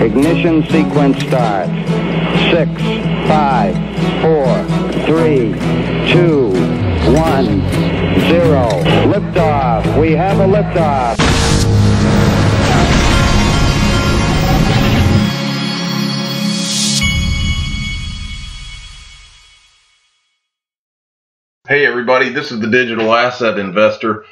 Ignition sequence start. Six, five, four, three, two, one, zero. Liftoff. We have a liftoff. Hey everybody, this is the Digital Asset Investor.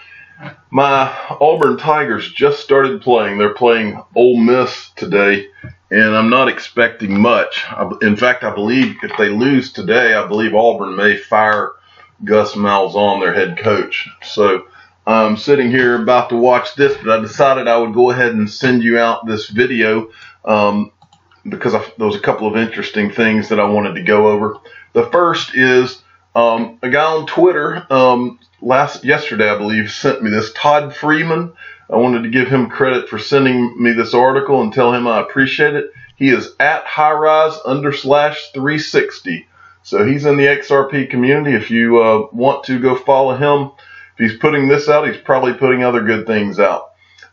My Auburn Tigers just started playing. They're playing Ole Miss today, and I'm not expecting much. In fact, I believe if they lose today, I believe Auburn may fire Gus Malzahn, their head coach. So I'm sitting here about to watch this, but I decided I would go ahead and send you out this video um, because I, there was a couple of interesting things that I wanted to go over. The first is um, a guy on Twitter um, last yesterday, I believe, sent me this. Todd Freeman. I wanted to give him credit for sending me this article and tell him I appreciate it. He is at highrise under slash 360. So he's in the XRP community. If you uh, want to go follow him, if he's putting this out, he's probably putting other good things out.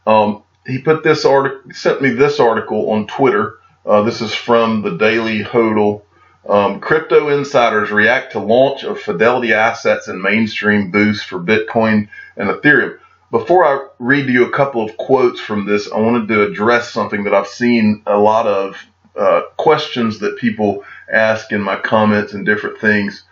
Um, he put this article, sent me this article on Twitter. Uh, this is from the Daily Hodl um, crypto insiders react to launch of Fidelity assets and mainstream boost for Bitcoin and Ethereum. Before I read you a couple of quotes from this, I wanted to address something that I've seen a lot of uh, questions that people ask in my comments and different things.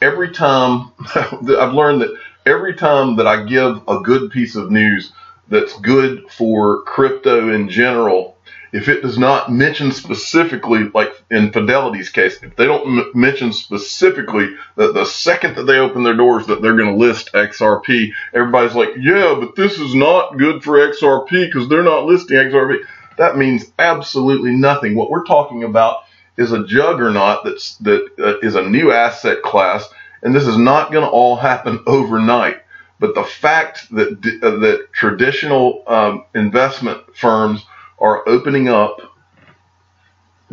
Every time I've learned that every time that I give a good piece of news that's good for crypto in general, if it does not mention specifically, like in Fidelity's case, if they don't m- mention specifically that the second that they open their doors that they're going to list XRP, everybody's like, yeah, but this is not good for XRP because they're not listing XRP. That means absolutely nothing. What we're talking about is a juggernaut that's that uh, is a new asset class, and this is not going to all happen overnight. But the fact that uh, that traditional um, investment firms are opening up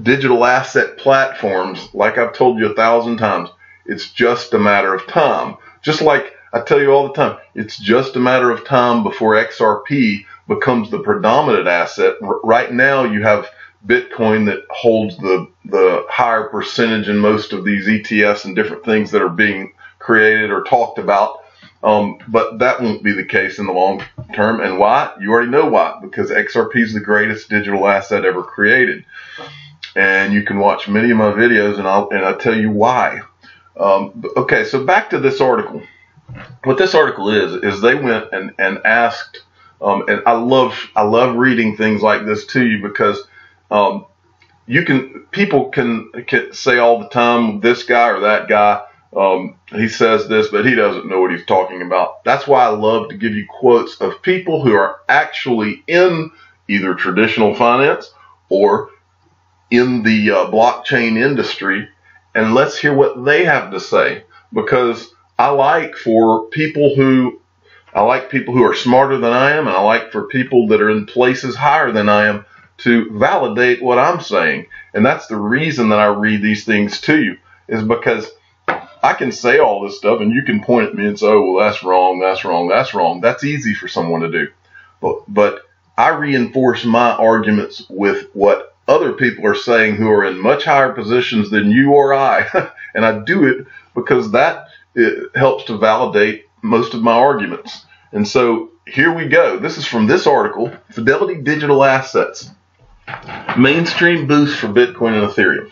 digital asset platforms, like I've told you a thousand times. It's just a matter of time. Just like I tell you all the time, it's just a matter of time before XRP becomes the predominant asset. R- right now, you have Bitcoin that holds the the higher percentage in most of these ETFs and different things that are being created or talked about. Um, but that won't be the case in the long term. And why? You already know why. Because XRP is the greatest digital asset ever created. And you can watch many of my videos, and I'll and I'll tell you why. Um, okay, so back to this article. What this article is is they went and and asked, um, and I love I love reading things like this to you because um, you can people can, can say all the time this guy or that guy um, he says this, but he doesn't know what he's talking about. That's why I love to give you quotes of people who are actually in either traditional finance or in the uh, blockchain industry, and let's hear what they have to say. Because I like for people who I like people who are smarter than I am, and I like for people that are in places higher than I am to validate what I'm saying. And that's the reason that I read these things to you, is because I can say all this stuff and you can point at me and say, oh, well, that's wrong, that's wrong, that's wrong. That's easy for someone to do. But, but I reinforce my arguments with what other people are saying who are in much higher positions than you or I. and I do it because that helps to validate most of my arguments. And so here we go. This is from this article Fidelity Digital Assets Mainstream Boost for Bitcoin and Ethereum.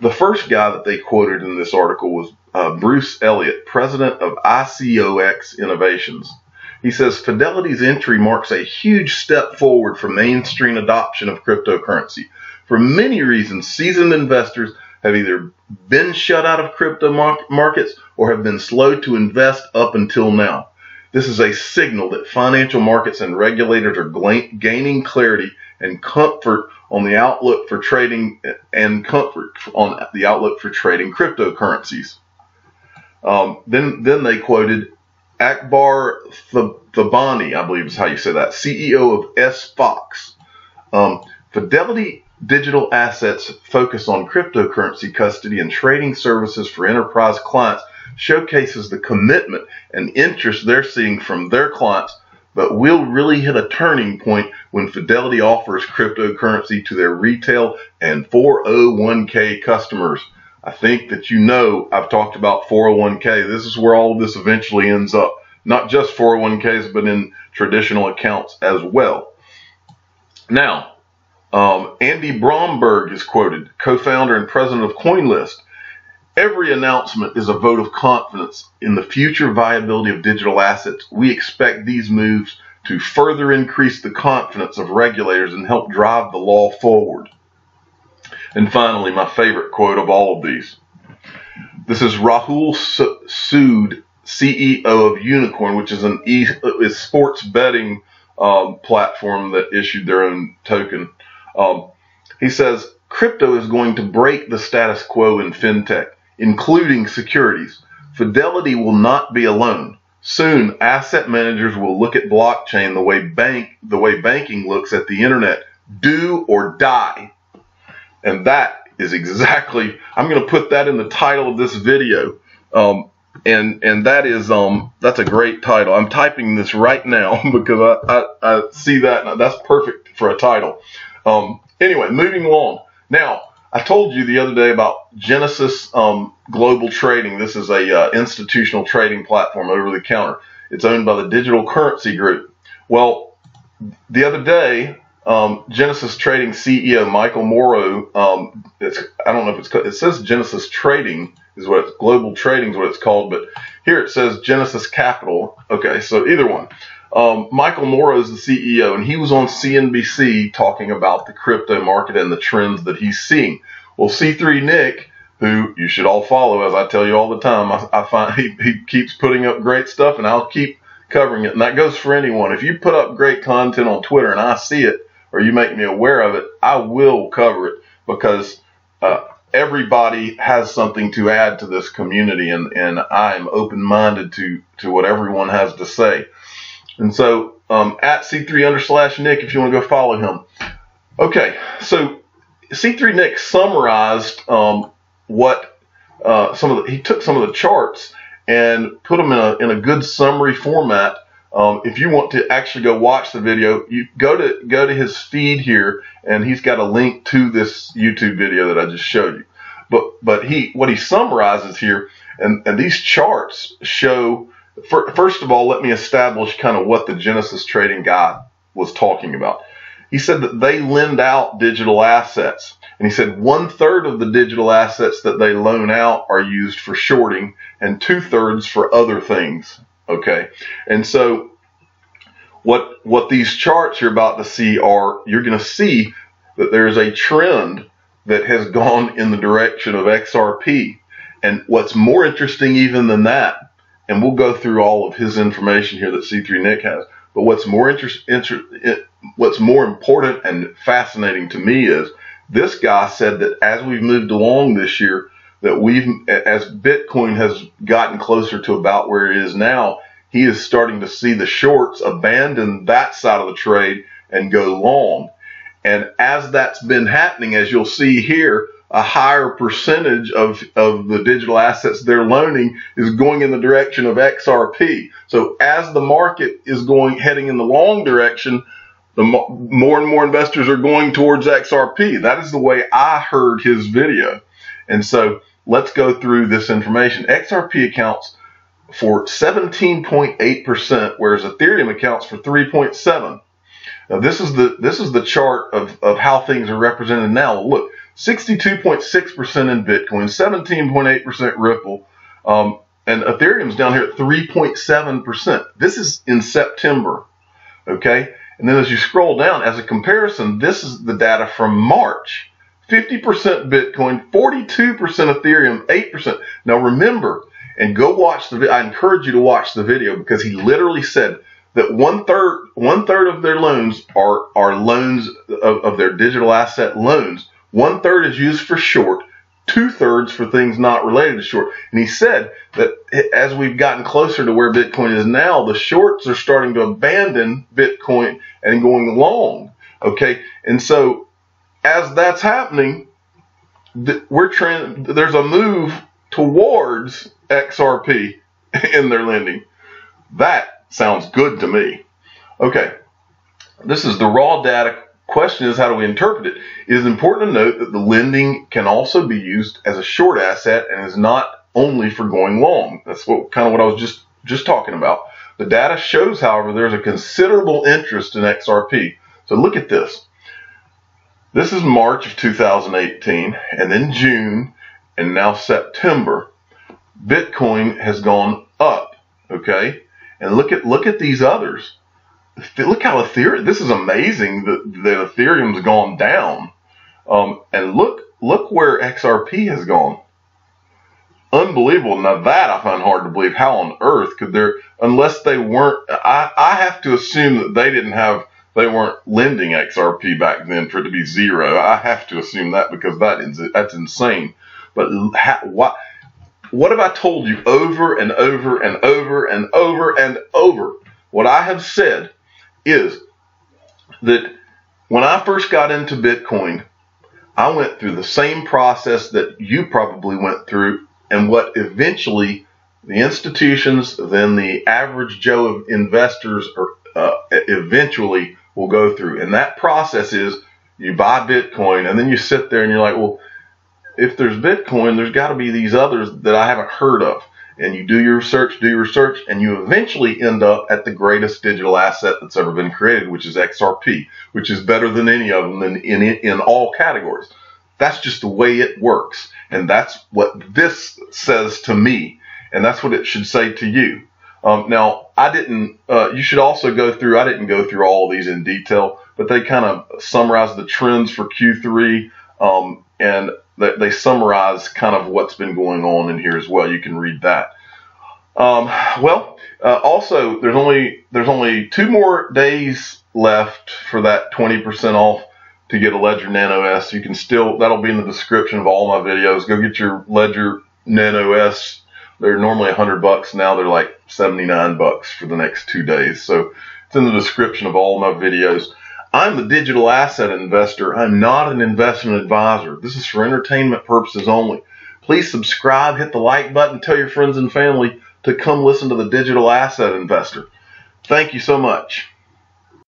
The first guy that they quoted in this article was uh, Bruce Elliott, president of ICOX Innovations. He says Fidelity's entry marks a huge step forward for mainstream adoption of cryptocurrency. For many reasons, seasoned investors have either been shut out of crypto markets or have been slow to invest up until now. This is a signal that financial markets and regulators are gaining clarity and comfort on the outlook for trading and comfort on the outlook for trading cryptocurrencies. Um, then, then they quoted Akbar Thobhani, I believe is how you say that, CEO of SFOX. Um, Fidelity Digital Assets focus on cryptocurrency custody and trading services for enterprise clients showcases the commitment and interest they're seeing from their clients, but will really hit a turning point when Fidelity offers cryptocurrency to their retail and 401k customers. I think that you know I've talked about 401k. This is where all of this eventually ends up. Not just 401ks, but in traditional accounts as well. Now, um, Andy Bromberg is quoted, co-founder and president of CoinList. Every announcement is a vote of confidence in the future viability of digital assets. We expect these moves to further increase the confidence of regulators and help drive the law forward. And finally, my favorite quote of all of these. This is Rahul Sood, CEO of Unikrn, which is an e- is sports betting um, platform that issued their own token. Um, he says crypto is going to break the status quo in fintech including securities. Fidelity will not be alone. Soon, asset managers will look at blockchain the way bank the way banking looks at the internet. Do or die. And that is exactly I'm going to put that in the title of this video. Um, and and that is um that's a great title. I'm typing this right now because I, I, I see that that's perfect for a title. Um, anyway, moving along. Now, I told you the other day about Genesis um, Global Trading. This is a uh, institutional trading platform over the counter. It's owned by the Digital Currency Group. Well, the other day, um, Genesis Trading CEO Michael Moro. Um, I don't know if it's it says Genesis Trading is what it's Global Trading is what it's called, but here it says Genesis Capital. Okay, so either one. Um, Michael Moro is the CEO, and he was on CNBC talking about the crypto market and the trends that he's seeing. Well, C3 Nick, who you should all follow, as I tell you all the time, I, I find he, he keeps putting up great stuff, and I'll keep covering it. And that goes for anyone. If you put up great content on Twitter and I see it, or you make me aware of it, I will cover it because uh, everybody has something to add to this community, and, and I'm open minded to, to what everyone has to say. And so um, at C3 under slash Nick, if you want to go follow him. Okay, so C3 Nick summarized um, what uh, some of the, he took some of the charts and put them in a, in a good summary format. Um, if you want to actually go watch the video, you go to go to his feed here, and he's got a link to this YouTube video that I just showed you. But but he what he summarizes here, and and these charts show first of all, let me establish kind of what the Genesis Trading Guide was talking about. He said that they lend out digital assets. And he said one third of the digital assets that they loan out are used for shorting and two thirds for other things. Okay. And so what, what these charts you're about to see are, you're going to see that there's a trend that has gone in the direction of XRP. And what's more interesting even than that and we'll go through all of his information here that C3 Nick has. But what's more interest, inter, what's more important and fascinating to me is this guy said that as we've moved along this year, that we've as Bitcoin has gotten closer to about where it is now, he is starting to see the shorts abandon that side of the trade and go long. And as that's been happening, as you'll see here, a higher percentage of, of the digital assets they're loaning is going in the direction of XRP. So as the market is going heading in the long direction, the more and more investors are going towards XRP. That is the way I heard his video. And so let's go through this information. XRP accounts for 17.8%, whereas Ethereum accounts for 3.7. Now this is the this is the chart of, of how things are represented now. Look, 62.6% in Bitcoin, 17.8% Ripple, um, and Ethereum's down here at 3.7%. This is in September, okay? And then as you scroll down, as a comparison, this is the data from March. 50% Bitcoin, 42% Ethereum, 8%. Now remember, and go watch the, I encourage you to watch the video because he literally said that one third, one third of their loans are, are loans of, of their digital asset loans one third is used for short, two thirds for things not related to short. And he said that as we've gotten closer to where Bitcoin is now, the shorts are starting to abandon Bitcoin and going long. Okay. And so as that's happening, we're trying, there's a move towards XRP in their lending. That sounds good to me. Okay. this is the raw data. Question is, how do we interpret it? It is important to note that the lending can also be used as a short asset and is not only for going long. That's what kind of what I was just just talking about. The data shows, however, there's a considerable interest in XRP. So look at this. This is March of 2018, and then June, and now September. Bitcoin has gone up. Okay, and look at look at these others. Look how Ethereum. This is amazing that, that Ethereum's gone down. Um, and look look where XRP has gone unbelievable. Now that I find hard to believe. How on earth could there, unless they weren't, I, I have to assume that they didn't have, they weren't lending XRP back then for it to be zero. I have to assume that because that is, that's insane. But what, what have I told you over and over and over and over and over? What I have said is that when I first got into Bitcoin, I went through the same process that you probably went through and what eventually the institutions, then the average Joe of investors are, uh, eventually will go through. And that process is you buy Bitcoin and then you sit there and you're like, well, if there's Bitcoin, there's got to be these others that I haven't heard of. And you do your research, do your research, and you eventually end up at the greatest digital asset that's ever been created, which is XRP, which is better than any of them in, in, in all categories. That's just the way it works. And that's what this says to me. And that's what it should say to you. Um, now, I didn't, uh, you should also go through, I didn't go through all these in detail, but they kind of summarize the trends for Q3. Um, and they, they, summarize kind of what's been going on in here as well. You can read that. Um, well, uh, also there's only there's only two more days left for that 20% off to get a Ledger Nano S. You can still, that'll be in the description of all my videos. Go get your Ledger Nano S. They're normally 100 bucks. Now they're like 79 bucks for the next two days. So it's in the description of all my videos. I'm the digital asset investor. I'm not an investment advisor. This is for entertainment purposes only. Please subscribe, hit the like button, tell your friends and family to come listen to the digital asset investor. Thank you so much.